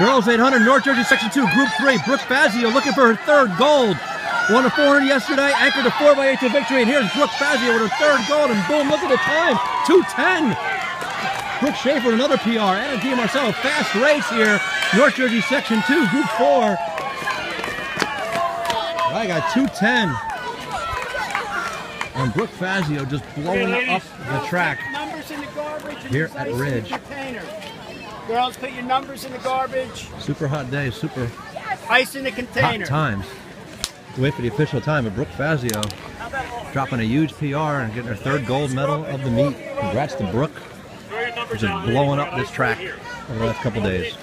Girls 800, North Jersey Section 2, Group 3. Brooke Fazio looking for her third gold. Won a 400 yesterday, anchored a 4x8 to victory, and here's Brooke Fazio with her third gold, and boom, look at the time, 210. Brooke Schaefer, another PR, and Di Marcello, fast race here. North Jersey Section 2, Group 4. I got 210. And Brooke Fazio just blowing up the track. Numbers in the garbage and Here at ice in the Ridge. Girls, put your numbers in the garbage. Super hot day, super Ice in the container. hot times. Wait for the official time of Brooke Fazio dropping a huge PR and getting her third gold medal of the meet. Congrats to Brooke. Just blowing up this track over the last couple days.